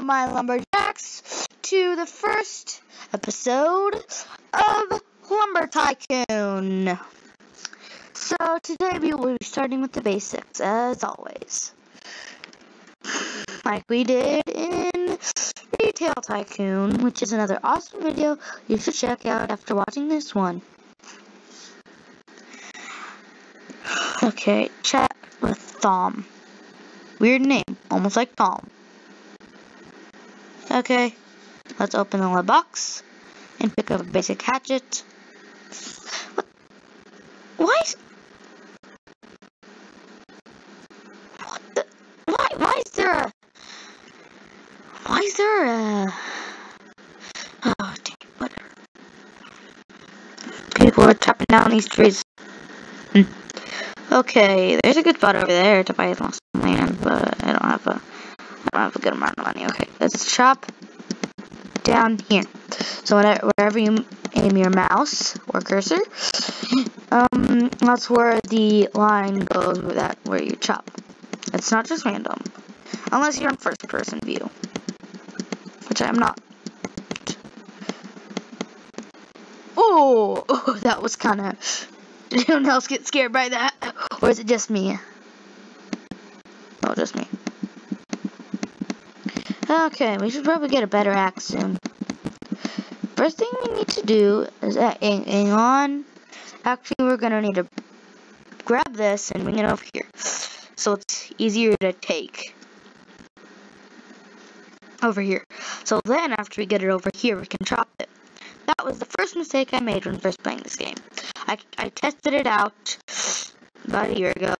up, my lumberjacks, to the first episode of Lumber Tycoon. So today we will be starting with the basics, as always. Like we did in Retail Tycoon, which is another awesome video you should check out after watching this one. Okay, chat with Tom. Weird name, almost like Tom. Okay, let's open the box and pick up a basic hatchet. What? Why is... What the... Why, why is there a... Why is there a... Oh, dang, whatever. People are chopping down these trees. Hmm. Okay, there's a good spot over there to buy some land, but I don't have a... I don't have a good amount of money. Okay, let's chop down here. So whenever, wherever you aim your mouse or cursor, um, that's where the line goes that where you chop. It's not just random, unless you're in first person view, which I'm not. Oh, oh that was kind of. Did anyone else get scared by that, or is it just me? Oh, just me. Okay, we should probably get a better axe soon. First thing we need to do is, uh, hang, hang on. Actually, we're gonna need to grab this and bring it over here. So it's easier to take. Over here. So then, after we get it over here, we can chop it. That was the first mistake I made when first playing this game. I, I tested it out about a year ago,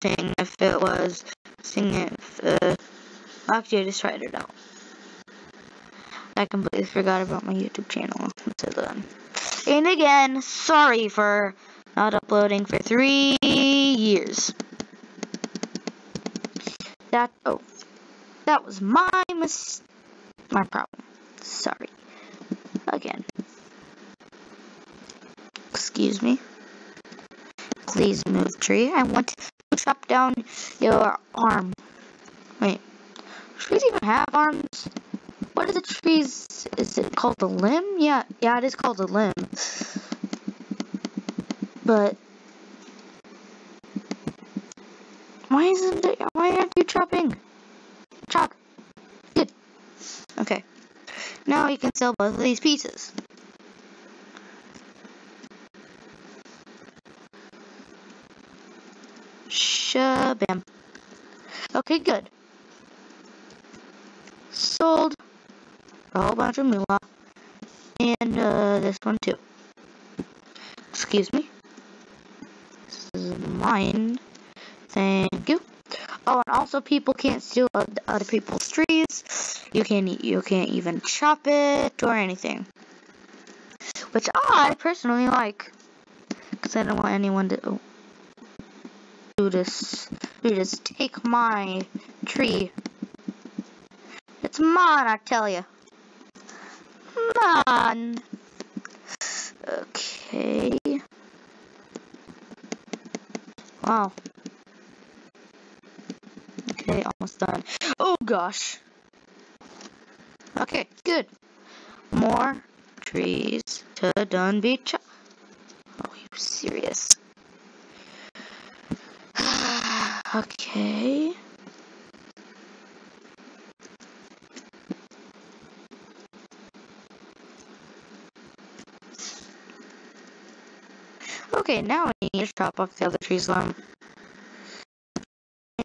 seeing if it was, seeing if, uh, Actually, I just tried it out. I completely forgot about my YouTube channel. And again, sorry for not uploading for three years. That, oh, that was my mis- my problem. Sorry. Again. Excuse me. Please move tree. I want to chop down your arm. Wait trees even have arms? What are the trees? Is it called a limb? Yeah, yeah, it is called a limb. But why isn't it? Why aren't you chopping? Chop. Good. Okay. Now you can sell both of these pieces. Shabam. Okay, good sold a whole bunch of moolah. And uh, this one too. Excuse me. This is mine. Thank you. Oh, and also people can't steal other people's trees. You can't you can't even chop it or anything. Which I personally like. Because I don't want anyone to do this. Do this. Take my tree. It's mine, I tell you. Mine. Okay. Wow. Okay, almost done. Oh gosh. Okay, good. More trees to done be Oh, you serious? okay. Okay, now we need to chop off the other trees limb.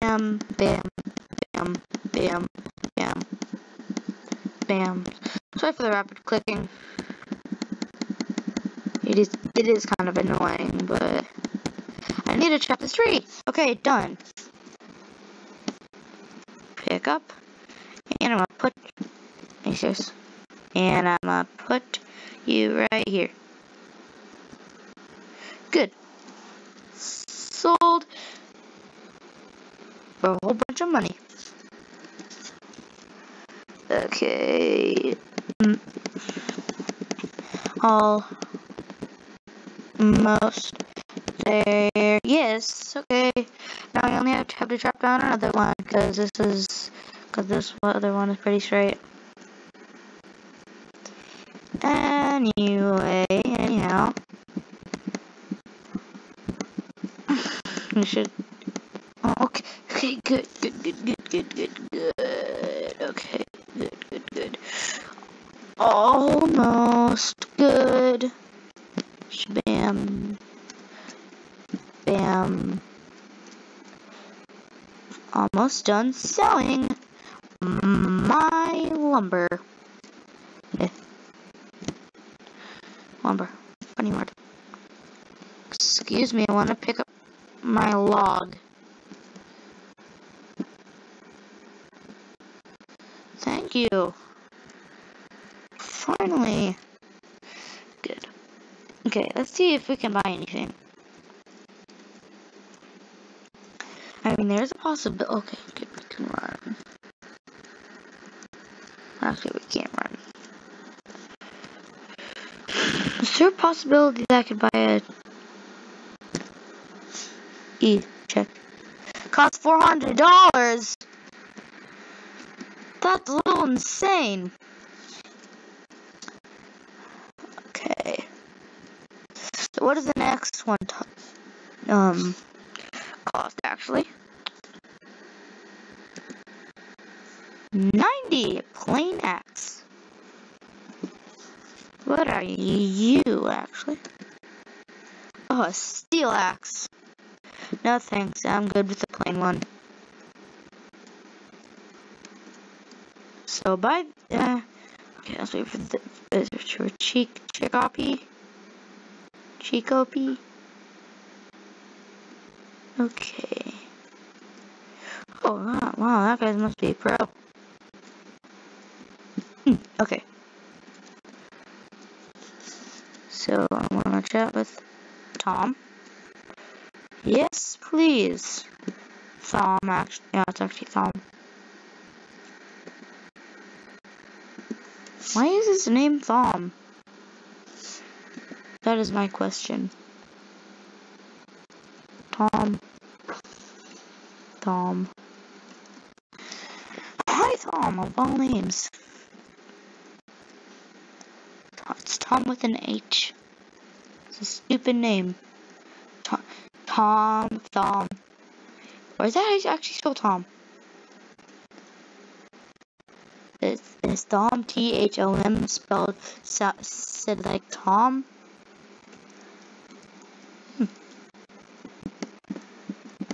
Bam, bam, bam, bam, bam, bam. Sorry for the rapid clicking. It is it is kind of annoying, but I need to chop this tree. Okay, done. Pick up, and I'm gonna put. And I'm gonna put you right here. Good. Sold for a whole bunch of money. Okay. Mm. Almost there. Yes. Okay. Now I only have to have to drop down another one because this is Because this other one is pretty straight. Anyway, anyhow. Oh, okay, okay, good, good, good, good, good, good, good. Okay, good, good, good. Almost good. Bam. Bam. Almost done selling my lumber. Lumber. Funny word. Excuse me, I want to pick up my log. Thank you. Finally. Good. Okay, let's see if we can buy anything. I mean, there's a possibility. Okay, okay, we can run. Actually, we can't run. Is there a possibility that I could buy a E check? Cost four hundred dollars. That's a little insane. Okay. So what is the next one? Um, cost actually. 90 plain axe. What are you actually? Oh, a steel axe. No thanks, I'm good with the plain one. So by uh, okay, let's wait for the is it for cheek Chicopee. Chicopee. Okay. Oh wow, wow, that guy must be a pro. Hmm, okay. So I want to chat with Tom. Yes, please. Tom, actually, yeah, it's actually Tom. Why is his name Thom? That is my question. Tom. Tom. Hi, Tom, of all names. It's Tom with an H. It's a stupid name. Tom, Tom. Or is that actually spelled Tom? Is, is Thom T-H-O-M spelled said like Tom? Hmm.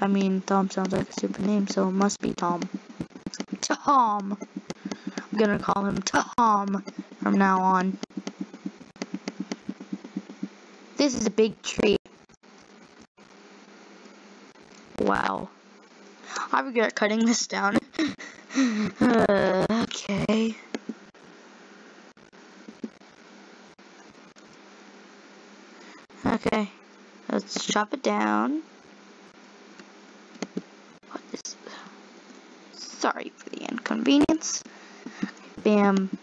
I mean, Tom sounds like a stupid name, so it must be Tom. Tom! I'm gonna call him Tom from now on. This is a big tree. Wow. I regret cutting this down. uh, okay. Okay. Let's chop it down. What is... Sorry for the inconvenience. Bam.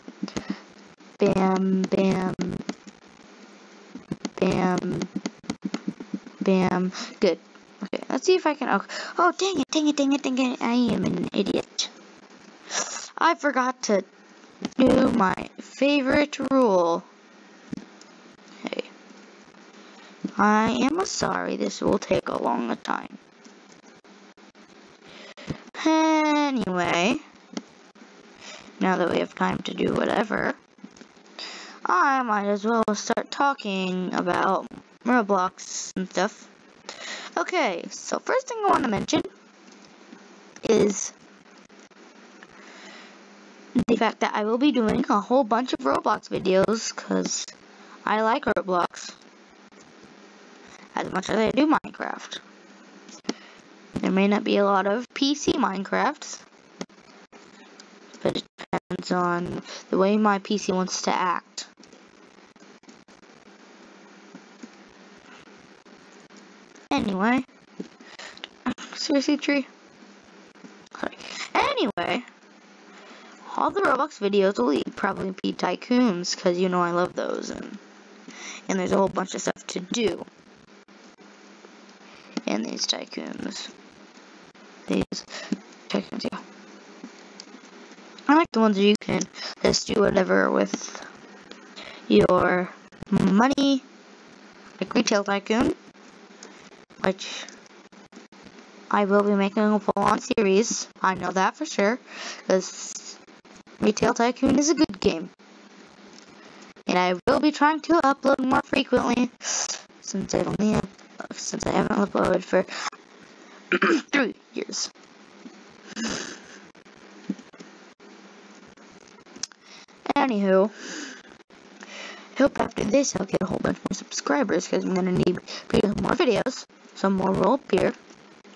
Bam, bam. Bam. Bam. Good. Let's see if I can... Oh, oh, dang it, dang it, dang it, dang it. I am an idiot. I forgot to do my favorite rule. Hey. I am sorry this will take a long time. Anyway, now that we have time to do whatever, I might as well start talking about Roblox and stuff. Okay, so first thing I want to mention is the fact that I will be doing a whole bunch of Roblox videos because I like Roblox as much as I do Minecraft. There may not be a lot of PC Minecrafts, but it depends on the way my PC wants to act. Anyway, seriously, tree. Sorry. Anyway, all the Roblox videos will probably be tycoons because you know I love those, and and there's a whole bunch of stuff to do in these tycoons. These tycoons, yeah. I like the ones where you can just do whatever with your money, like Retail Tycoon, which I will be making a full-on series. I know that for sure, because Retail Tycoon is a good game. And I will be trying to upload more frequently, since I've only since I haven't uploaded for three years. Anywho, hope after this I'll get a whole bunch more subscribers because I'm gonna need more videos. Some more will appear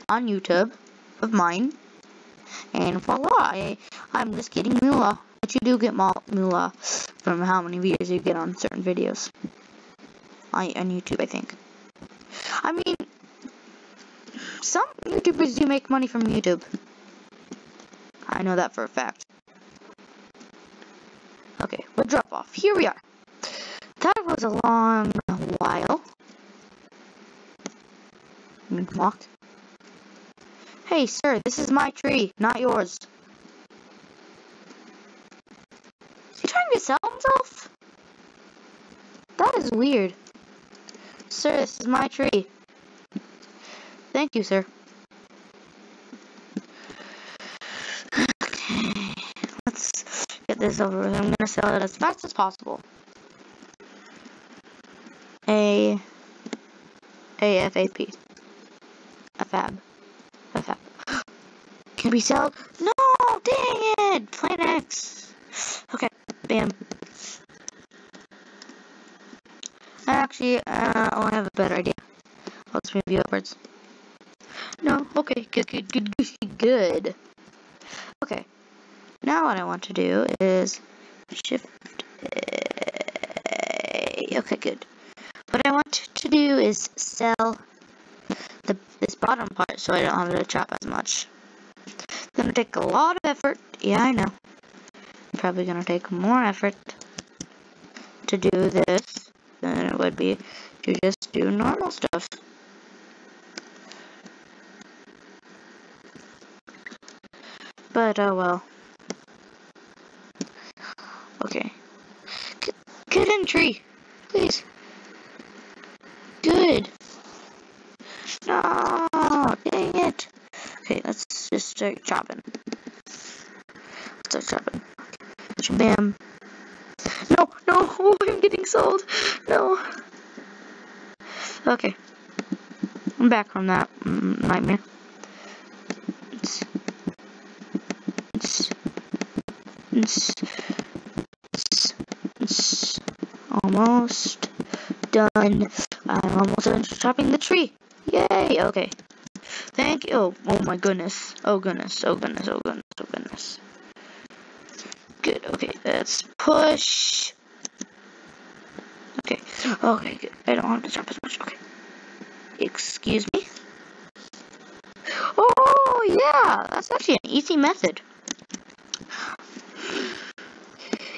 on YouTube of mine. And voila, I, I'm just getting moolah. But you do get moolah from how many views you get on certain videos. On, on YouTube, I think. I mean, some YouTubers do make money from YouTube. I know that for a fact. Okay, we'll drop off. Here we are. That was a long while. Walk. Hey, sir, this is my tree, not yours. Is he trying to sell himself? That is weird. Sir, this is my tree. Thank you, sir. Okay, let's get this over with. I'm gonna sell it as fast as possible. A A F A P. A fab. A fab. Can we sell? No, dang it! Plain Axe. Okay, bam. I actually, uh, oh, I have a better idea. Let's move you upwards. No, okay, good, good, good, good, good. Okay, now what I want to do is shift A. Okay, good. Want to do is sell the this bottom part so I don't have to chop as much. It's gonna take a lot of effort. Yeah, I know. Probably gonna take more effort to do this than it would be to just do normal stuff. But, oh well. Okay. Get, get in tree, please. Good. No, dang it. Okay, let's just start chopping. Start chopping. Bam. No, no, oh, I'm getting sold. No. Okay. I'm back from that nightmare. Almost done. I'm almost done chopping the tree. Yay, okay. Thank you. Oh, oh my goodness. Oh goodness, oh goodness, oh goodness, oh goodness. Good, okay, let's push. Okay, okay, good. I don't have to jump as much, okay. Excuse me? Oh, yeah, that's actually an easy method.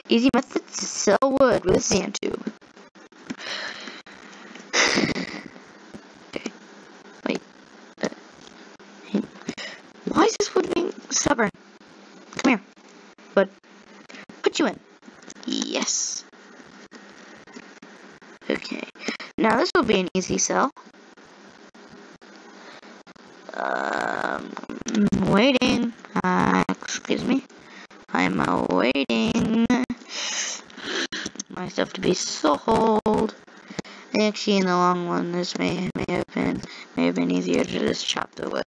Easy method to sell wood with a sand tube. Stubborn. Come here. But put you in. Yes. Okay. Now this will be an easy sell. Um, waiting. Uh, excuse me. I'm awaiting my stuff to be sold. Actually, in the long run, this may may have been may have been easier to just chop the wood.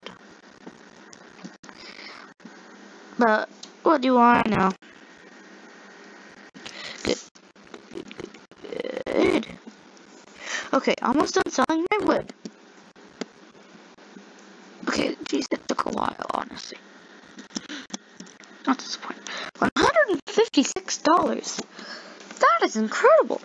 But what do I know? Good. Good. Okay, almost done selling my wood. Okay, geez, that took a while, honestly. Not disappointed. $156. That is incredible.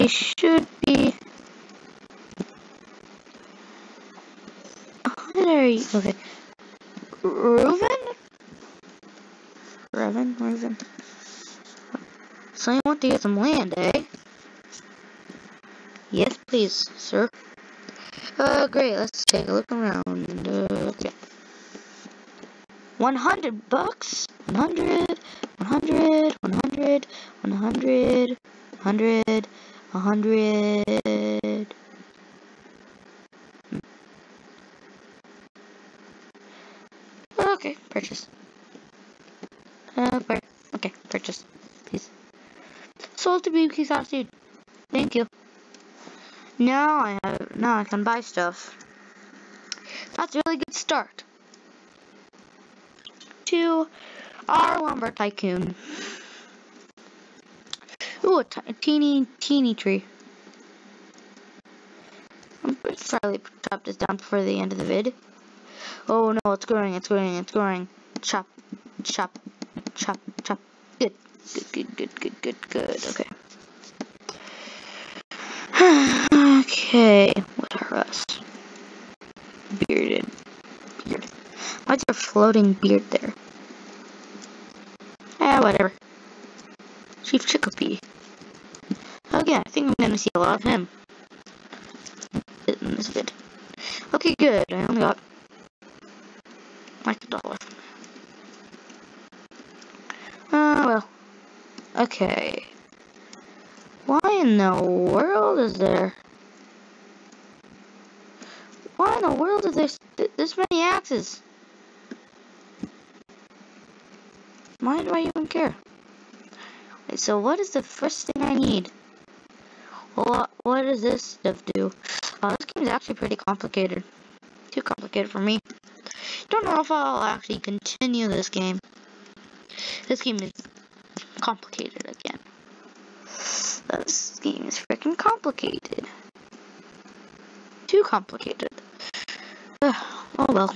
we should be what are you okay Reuven Revan, Revan. So you want to get some land, eh? Yes, please, sir. Uh, great, let's take a look around. Uh, okay. 100 bucks? 100, 100, 100, 100, 100, 100. Okay, purchase. Uh, okay, purchase. Please. Sold to BBQ sauce, dude. Thank you. Now I have, now I can buy stuff. That's a really good start. To our lumber tycoon. Ooh, a, teeny, teeny tree. I'm probably chop this down before the end of the vid. Oh no, it's growing, it's growing, it's growing. Chop, chop, chop, chop. Good, good, good, good, good, good, good. Okay. okay, what are us? Bearded. Beard. Why's there a floating beard there? Ah, whatever. Chief Chicopee. Oh yeah, I think I'm gonna see a lot of him in this vid. Okay, good. I only got like a dollar. Oh, well. Okay. Why in the world is there... Why in the world is there this many axes? Why do I even care? Wait, so what is the first thing I need? What, what does this stuff do? Oh, this game is actually pretty complicated. Too complicated for me don't know if I'll actually continue this game. This game is complicated again. This game is freaking complicated. Too complicated. oh well.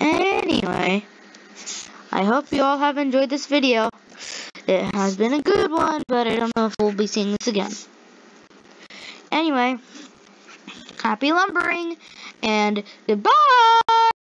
Anyway, I hope you all have enjoyed this video. It has been a good one, but I don't know if we'll be seeing this again. Anyway, happy lumbering, and goodbye!